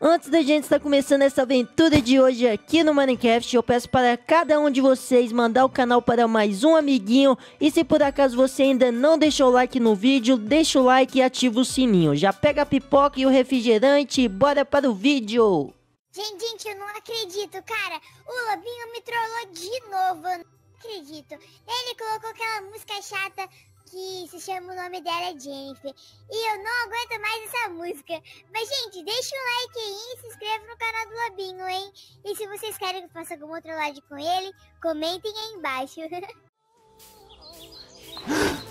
Antes da gente estar começando essa aventura de hoje aqui no Minecraft, eu peço para cada um de vocês mandar o canal para mais um amiguinho. E se por acaso você ainda não deixou o like no vídeo, deixa o like e ativa o sininho. Já pega a pipoca e o refrigerante e bora para o vídeo. Gente, gente, eu não acredito, cara. O Lobinho me trollou de novo. Eu não acredito. Ele colocou aquela música chata que se chama o nome dela é Jennifer. E eu não aguento mais essa música. Mas, gente, deixa um like aí e se inscreva no canal do Lobinho, hein? E se vocês querem que eu faça alguma outra live com ele, comentem aí embaixo.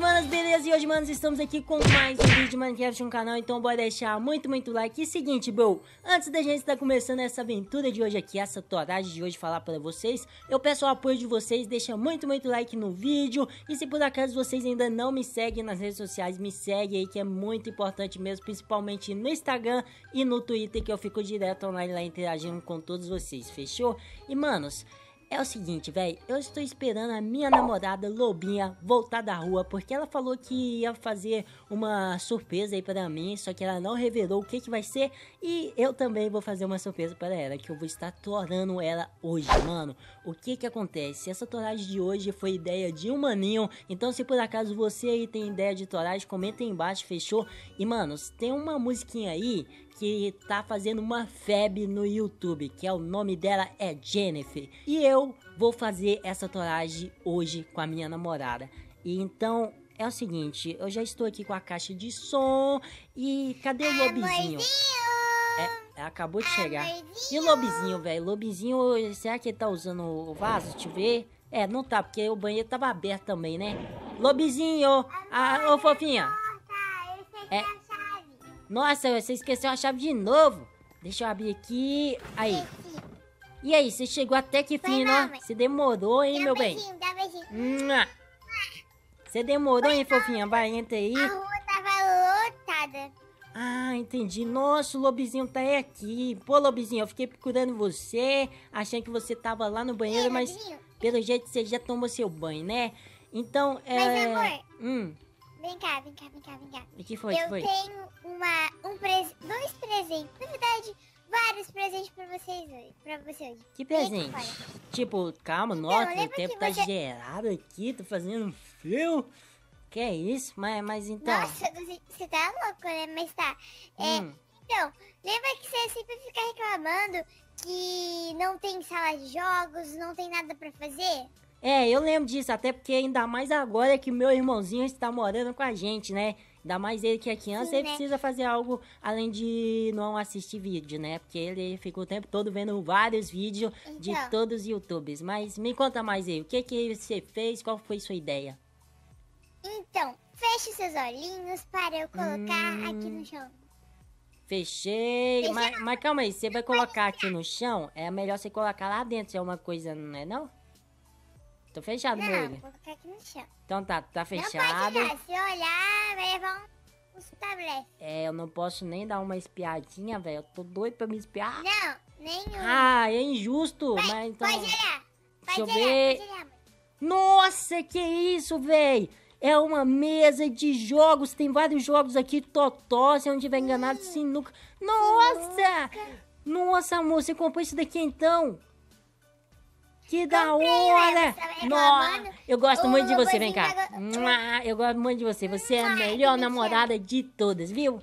E manas, beleza? E hoje, manos, estamos aqui com mais um vídeo de Minecraft no canal Então bora deixar muito, muito like E seguinte, bro, antes da gente estar começando essa aventura de hoje aqui Essa toragem de hoje falar para vocês Eu peço o apoio de vocês, deixa muito, muito like no vídeo E se por acaso vocês ainda não me seguem nas redes sociais Me segue aí que é muito importante mesmo Principalmente no Instagram e no Twitter Que eu fico direto online lá interagindo com todos vocês, fechou? E manos... É o seguinte, velho, eu estou esperando a minha namorada Lobinha voltar da rua porque ela falou que ia fazer uma surpresa aí para mim, só que ela não revelou o que que vai ser e eu também vou fazer uma surpresa para ela, que eu vou estar torando ela hoje, mano. O que que acontece? Essa toragem de hoje foi ideia de um maninho, então se por acaso você aí tem ideia de toragem, comenta aí embaixo, fechou? E manos, tem uma musiquinha aí que tá fazendo uma febre no YouTube, que é o nome dela é Jennifer. E eu vou fazer essa toragem hoje com a minha namorada. E então é o seguinte, eu já estou aqui com a caixa de som e cadê o lobizinho? É, acabou de chegar. E o lobizinho, velho? Lobizinho, será que ele tá usando o vaso? Deixa eu ver. É, não tá, porque o banheiro tava aberto também, né? Lobizinho! Ah, ô fofinha! É, nossa, você esqueceu a chave de novo. Deixa eu abrir aqui. Aí. E aí, você chegou até que fim, né? Você demorou, hein, meu bem? Dá beijinho. Você demorou, hein, fofinha? Vai, entra aí. A rua tava lotada. Ah, entendi. Nossa, o lobizinho tá aí aqui. Pô, lobizinho, eu fiquei procurando você, achando que você tava lá no banheiro, Ei, mas Lobizinho. pelo jeito você já tomou seu banho, né? Então, é... Mas, amor, Hum, Vem cá, vem cá, vem cá, vem cá. o que foi, o que eu foi? tenho uma, um pres, dois presentes. Na verdade, vários presentes pra vocês hoje. Pra você hoje. Que presente? Tipo, calma, Então, nossa, o tempo tá você- gerado aqui, tô fazendo frio. Que é isso? Mas, mas então... Nossa, você, você tá louco, né? Mas tá. É, hum, Então, lembra que você sempre fica reclamando que não tem sala de jogos, não tem nada pra fazer? É, eu lembro disso, até porque ainda mais agora que meu irmãozinho está morando com a gente, né? Ainda mais ele que é criança, Sim, ele né? precisa fazer algo além de não assistir vídeo, né? Porque ele fica o tempo todo vendo vários vídeos de Então. todos os youtubers. Mas me conta mais aí, o que que você fez, qual foi sua ideia? Então, feche seus olhinhos para eu colocar aqui Hum. no chão. Fechei, mas, mas calma aí, você vai colocar aqui no chão? É melhor você colocar lá dentro, se é uma coisa, não é não? Tô fechado, meu olho. vou colocar aqui no chão. Então tá, tá Não pode fechado. olhar, se olhar, vai levar um, tablets. É, eu não posso nem dar uma espiadinha, velho. Eu tô doido pra me espiar. Não, nenhum. Ah, é injusto, Vai, mas então. Pode olhar. Deixa eu Pode olhar, ver. pode olhar. Nossa, que isso, velho? É uma mesa de jogos, tem vários jogos aqui, Totó, se eu não estiver enganado, sinuca. Nossa! Nossa, amor, você comprou isso daqui então? Que da Comprei, hora! você Nossa, eu gosto muito de você, vem cá. Eu gosto muito de você, você é a melhor namorada de todas, viu?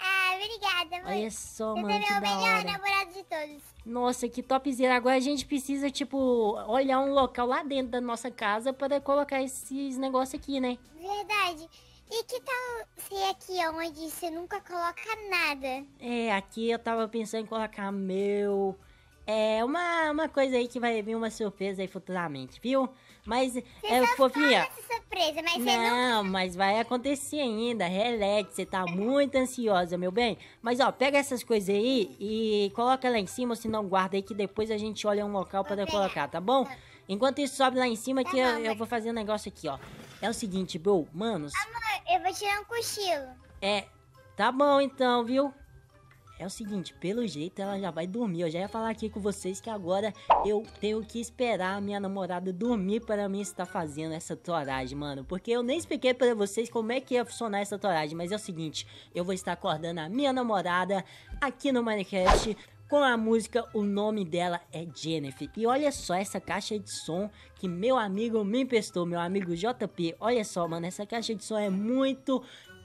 Ah, obrigada, mãe. Olha só, Você mano, que é o da melhor namorado de todos. Nossa, que topzera. Agora a gente precisa, tipo, olhar um local lá dentro da nossa casa para colocar esses negócios aqui, né? Verdade. E que tal ser aqui onde você nunca coloca nada? É, aqui eu tava pensando em colocar meu. É, uma, uma coisa aí que vai vir uma surpresa aí futuramente, viu? Mas, Você é, fofinha. surpresa, mas não... Não, mas vai acontecer ainda. Relax, você tá muito ansiosa, meu bem. Mas ó, pega essas coisas aí e coloca lá em cima, se não guarda aí que depois a gente olha um local para colocar, tá bom? Enquanto isso sobe lá em cima Tá que eu, bom, eu mas- vou fazer um negócio aqui, ó. É o seguinte, bro, manos, Amor, eu vou tirar um cochilo. é, tá bom então, viu? É o seguinte, pelo jeito ela já vai dormir. Eu já ia falar aqui com vocês que agora eu tenho que esperar a minha namorada dormir para mim estar fazendo essa toragem, mano. Porque eu nem expliquei para vocês como é que ia funcionar essa toragem. Mas é o seguinte, eu vou estar acordando a minha namorada aqui no Minecraft com a música O Nome Dela é Jennifer. E olha só essa caixa de som que meu amigo me emprestou, meu amigo JP. Olha só, mano, essa caixa de som é muito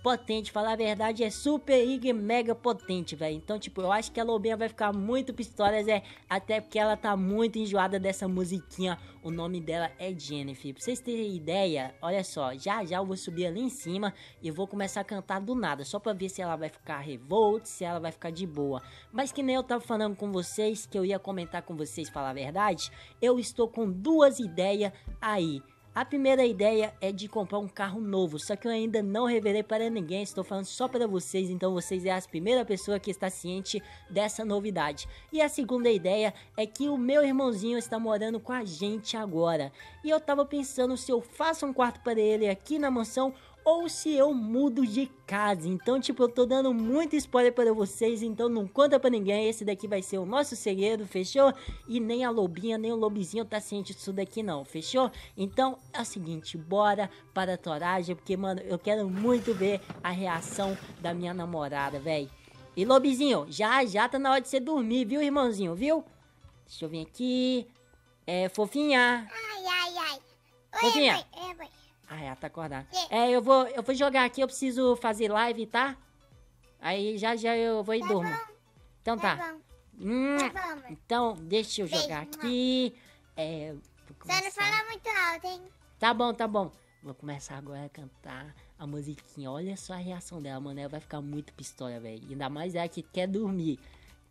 potente, falar a verdade, é super, hiper, mega potente, velho. Então, tipo, eu acho que a Lobinha vai ficar muito pistola, é, até porque ela tá muito enjoada dessa musiquinha. O nome dela é Jennifer. Pra vocês terem ideia, olha só, já já eu vou subir ali em cima e vou começar a cantar do nada, só pra ver se ela vai ficar revolt, se ela vai ficar de boa. Mas que nem eu tava falando com vocês, que eu ia comentar com vocês, falar a verdade, eu estou com duas ideias aí. A primeira ideia é de comprar um carro novo, só que eu ainda não revelei para ninguém, estou falando só para vocês, então vocês é a primeira pessoa que está ciente dessa novidade. E a segunda ideia é que o meu irmãozinho está morando com a gente agora. E eu tava pensando se eu faço um quarto para ele aqui na mansão ou se eu mudo de casa. Então, tipo, eu tô dando muito spoiler para vocês, então não conta para ninguém. Esse daqui vai ser o nosso segredo, fechou? E nem a lobinha, nem o lobizinho tá ciente disso daqui não, fechou? Então, é o seguinte, bora para a toragem, porque, mano, eu quero muito ver a reação da minha namorada, velho. E lobizinho, já já tá na hora de você dormir, viu, irmãozinho, viu? Deixa eu vir aqui. É, fofinha. Ai, ai, ai. Oi, Fofinha. mãe. É, mãe. Ah, ela tá acordada. É, eu vou, eu vou jogar aqui, eu preciso fazer live, tá? Aí já já eu vou e Tá durmo. bom, Então tá tá. bom. Hum, Tá então deixa eu Beijo, jogar mua. aqui. É, Só não fala muito alto, hein? Tá bom, tá bom. Vou começar agora a cantar a musiquinha. Olha só a reação dela, mano. Ela vai ficar muito pistola, velho. Ainda mais ela que quer dormir.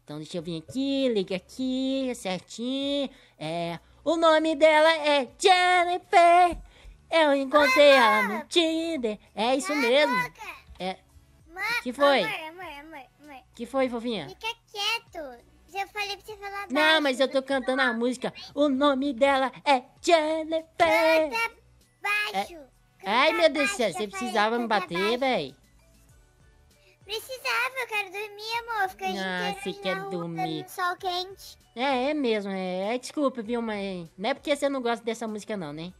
Então deixa eu vir aqui, liga aqui, certinho. É, o nome dela é Jennifer. Eu encontrei ela no Tinder. É isso mesmo. É, Que foi? Amor, amor, amor, amor. que foi, fofinha? Fica quieto. Eu falei pra você falar Não, baixo. mas eu tô cantando a música. O nome dela é Jennifer. Canta baixo. Canta Ai, meu Deus do céu, você precisava me bater, velho. Precisava, eu quero dormir, amor. Fica Ah, você quer rua, dormir. no sol quente. É, é mesmo, é, é desculpa, viu, mas não é porque você não gosta dessa música não, né?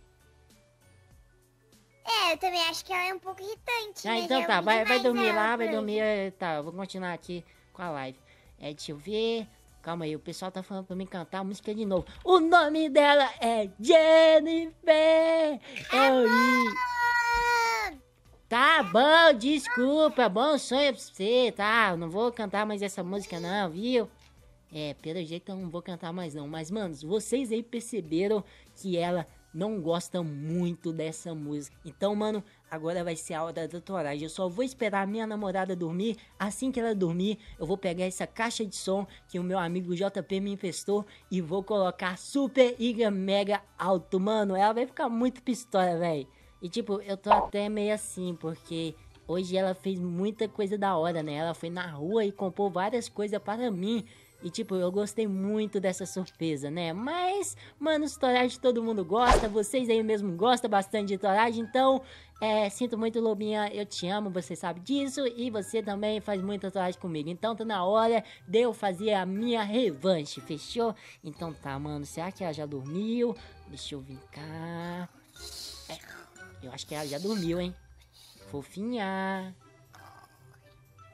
É, eu também acho que ela é um pouco irritante, Ah, então Já tá, vai, vai dormir lá, vai dormir, é, tá, eu vou continuar aqui com a live. É, deixa eu ver, calma aí, o pessoal tá falando pra mim cantar a música de novo. O nome dela é Jennifer! Ah, Tá bom, desculpa, bom sonho pra você, tá? Eu não vou cantar mais essa música não, viu? É, pelo jeito eu não vou cantar mais não. Mas, manos, vocês aí perceberam que ela não gosta muito dessa música. Então, mano, agora vai ser a hora da toragem. Eu só vou esperar a minha namorada dormir. Assim que ela dormir, eu vou pegar essa caixa de som que o meu amigo JP me emprestou e vou colocar super, hiper, mega alto. Mano, ela vai ficar muito pistola, velho. E tipo, eu tô até meio assim, porque hoje ela fez muita coisa da hora, né? Ela foi na rua e comprou várias coisas para mim. E tipo, eu gostei muito dessa surpresa, né? Mas, mano, toragem todo mundo gosta, vocês aí mesmo gostam bastante de toragem, então, é, sinto muito, Lobinha, eu te amo, você sabe disso, e você também faz muita toragem comigo. Então tá na hora de eu fazer a minha revanche, fechou? Então tá, mano, será que ela já dormiu? Deixa eu vir cá. É, eu acho que ela já dormiu, hein? Fofinha.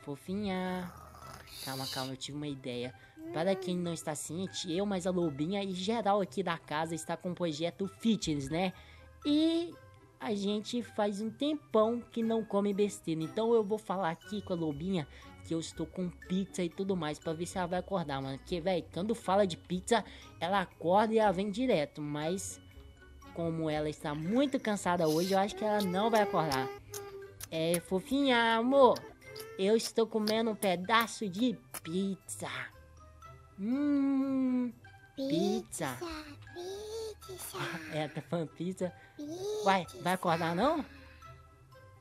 Fofinha. Calma, calma, eu tive uma ideia. Para quem não está ciente, eu mais a Lobinha e geral aqui da casa está com o projeto Fitness, né? E a gente faz um tempão que não come besteira. Então eu vou falar aqui com a Lobinha que eu estou com pizza e tudo mais para ver se ela vai acordar, mano. Porque, velho, quando fala de pizza, ela acorda e ela vem direto. Mas como ela está muito cansada hoje, eu acho que ela não vai acordar. É, fofinha, amor. Eu estou comendo um pedaço de pizza. Hum, pizza. Pizza, Ela tá falando pizza. pizza. Vai, vai acordar não?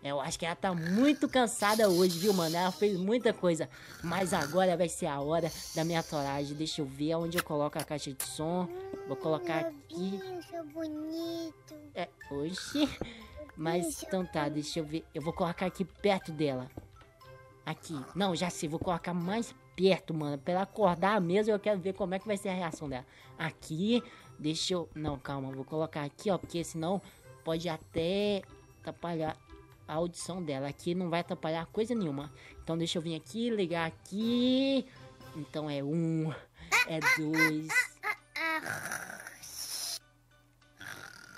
Eu acho que ela tá muito cansada hoje, viu, mano? Ela fez muita coisa. Mas agora vai ser a hora da minha toragem. Deixa eu ver onde eu coloco a caixa de som. Vou colocar aqui. Seu bonito. É, oxi. Mas então tá, deixa eu ver. Eu vou colocar aqui perto dela. Aqui. Não, já sei, vou colocar mais perto, mano. Pra ela acordar mesmo, eu quero ver como é que vai ser a reação dela. Aqui, deixa eu... Não, calma, vou colocar aqui, ó, porque senão pode até atrapalhar a audição dela. Aqui não vai atrapalhar coisa nenhuma. Então deixa eu vir aqui, ligar aqui. Então é um, é dois,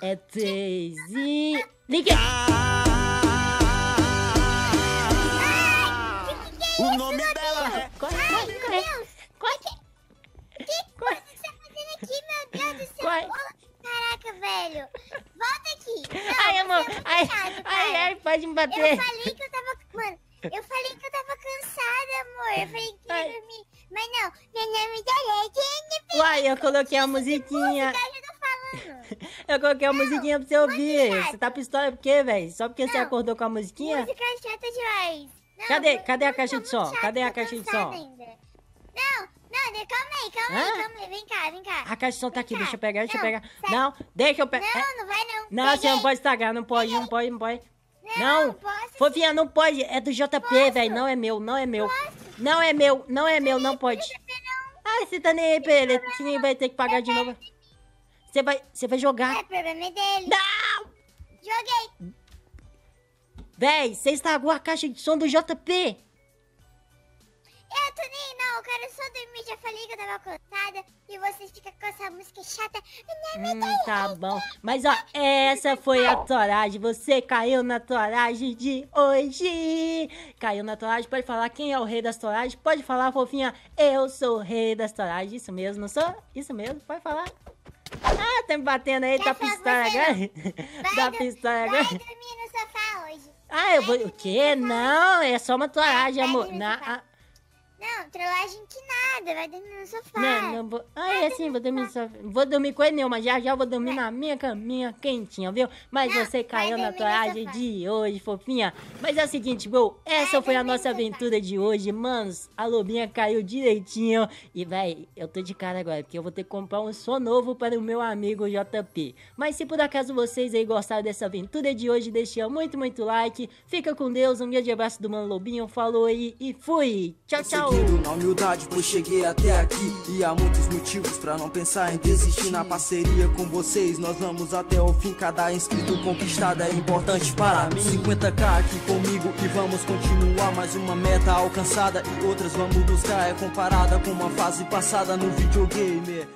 é três e... Liga! Eu bater. falei que eu tava. Mano, eu falei que eu tava cansada, amor. Eu falei que ia dormir. Mas não, meu nome é Jennifer. Uai, eu coloquei a musiquinha. Eu. Eu coloquei a musiquinha pra você ouvir. chato. Você tá pistola por quê, velho? Só porque você Não. acordou com a musiquinha? Música chata demais. Não, Cadê- eu- cadê a eu caixa de som? muito Cadê a caixa de som? ainda. Não, não, de- calma aí, calma Hã? aí, calma aí. Vem cá, vem cá. A caixa de som tá aqui, Vem deixa eu cá. pegar, deixa eu Não, pegar. sai. Não, deixa eu pegar. Não, não vai não. Não, você Peguei. não pode estragar, não pode, não pode, não pode. Não, Não, posso fofinha, não pode, é do JP, velho, não é meu, não é meu. Não é meu, não é meu, não pode. Ah, você tá nem aí pra ele, você vai ter que pagar de novo. Você vai, você vai É, jogar. o problema é dele. Não! Joguei. Véi, você estragou a caixa de som do JP. Eu tô nem não, eu quero só dormir. Já falei que eu tava cansada. E vocês ficam com essa música chata. Hum, tá bom. Mas ó, essa foi a toragem. Você caiu na toragem de hoje. Caiu na toragem. Pode falar quem é o rei das toragens? Pode falar, fofinha. Eu sou o rei das toragens. Isso mesmo, não sou? Isso mesmo, pode falar. Ah, tá me batendo aí, tá pistola agora? Vai, do- pistola vai agora? dormir no sofá hoje. Ah, eu vou. O quê? Não, é só uma toragem, Vai, amor. vai, Na, vai. Não, trollagem que nada. Vai dormir no sofá. Não, não vou. Ah, é assim, vou dormir só. Vou dormir com ele, não, mas já já vou dormir na minha caminha quentinha, viu? Mas Não, você caiu na no sofá. de hoje, fofinha. Mas é o seguinte, bro, essa Vai foi a no nossa sofá. aventura de hoje, manos. A lobinha caiu direitinho. E, véi, eu tô de cara agora, porque eu vou ter que comprar um som novo para o meu amigo JP. Mas se por acaso vocês aí gostaram dessa aventura de hoje, deixa muito, muito like. Fica com Deus, um grande abraço do Mano Lobinho. Falou aí e fui. Tchau, tchau. Seguindo na humildade, pois cheguei até aqui. E há muitos motivos pra não pensar em desistir na parceria com vocês. Nós vamos até o fim, cada inscrito conquistado é importante para mim. 50k aqui comigo e vamos continuar. Mais uma meta alcançada e outras vamos buscar. É comparada com uma fase passada no videogame.